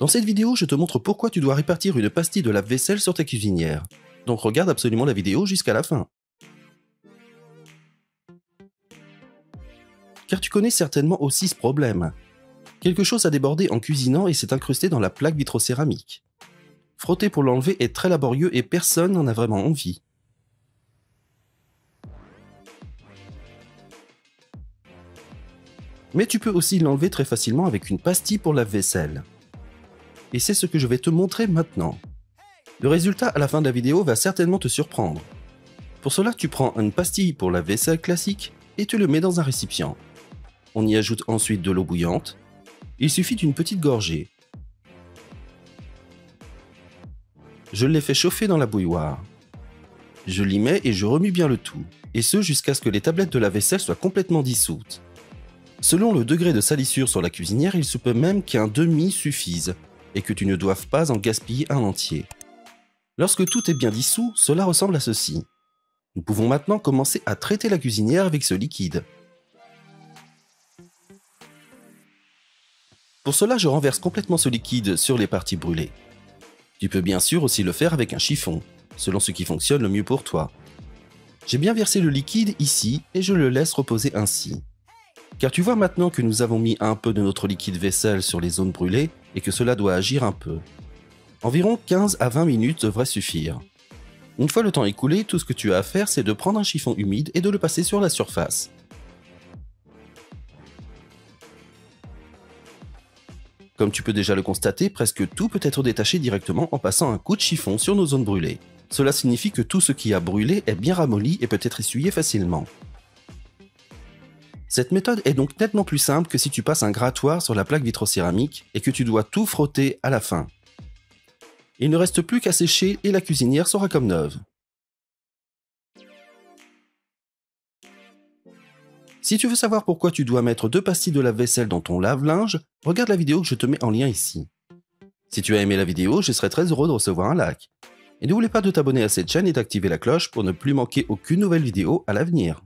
Dans cette vidéo, je te montre pourquoi tu dois répartir une pastille de lave-vaisselle sur ta cuisinière. Donc regarde absolument la vidéo jusqu'à la fin. Car tu connais certainement aussi ce problème. Quelque chose a débordé en cuisinant et s'est incrusté dans la plaque vitrocéramique. Frotter pour l'enlever est très laborieux et personne n'en a vraiment envie. Mais tu peux aussi l'enlever très facilement avec une pastille pour la vaisselle et c'est ce que je vais te montrer maintenant. Le résultat à la fin de la vidéo va certainement te surprendre. Pour cela, tu prends une pastille pour la vaisselle classique et tu le mets dans un récipient. On y ajoute ensuite de l'eau bouillante. Il suffit d'une petite gorgée. Je l'ai fait chauffer dans la bouilloire. Je l'y mets et je remue bien le tout, et ce jusqu'à ce que les tablettes de la vaisselle soient complètement dissoutes. Selon le degré de salissure sur la cuisinière, il se peut même qu'un demi suffise, et que tu ne doives pas en gaspiller un entier. Lorsque tout est bien dissous, cela ressemble à ceci. Nous pouvons maintenant commencer à traiter la cuisinière avec ce liquide. Pour cela, je renverse complètement ce liquide sur les parties brûlées. Tu peux bien sûr aussi le faire avec un chiffon, selon ce qui fonctionne le mieux pour toi. J'ai bien versé le liquide ici et je le laisse reposer ainsi. Car tu vois maintenant que nous avons mis un peu de notre liquide vaisselle sur les zones brûlées et que cela doit agir un peu. Environ 15 à 20 minutes devrait suffire. Une fois le temps écoulé, tout ce que tu as à faire c'est de prendre un chiffon humide et de le passer sur la surface. Comme tu peux déjà le constater, presque tout peut être détaché directement en passant un coup de chiffon sur nos zones brûlées. Cela signifie que tout ce qui a brûlé est bien ramolli et peut être essuyé facilement. Cette méthode est donc nettement plus simple que si tu passes un grattoir sur la plaque vitrocéramique et que tu dois tout frotter à la fin. Il ne reste plus qu'à sécher et la cuisinière sera comme neuve. Si tu veux savoir pourquoi tu dois mettre deux pastilles de lave-vaisselle dans ton lave-linge, regarde la vidéo que je te mets en lien ici. Si tu as aimé la vidéo, je serais très heureux de recevoir un like. Et n'oublie pas de t'abonner à cette chaîne et d'activer la cloche pour ne plus manquer aucune nouvelle vidéo à l'avenir.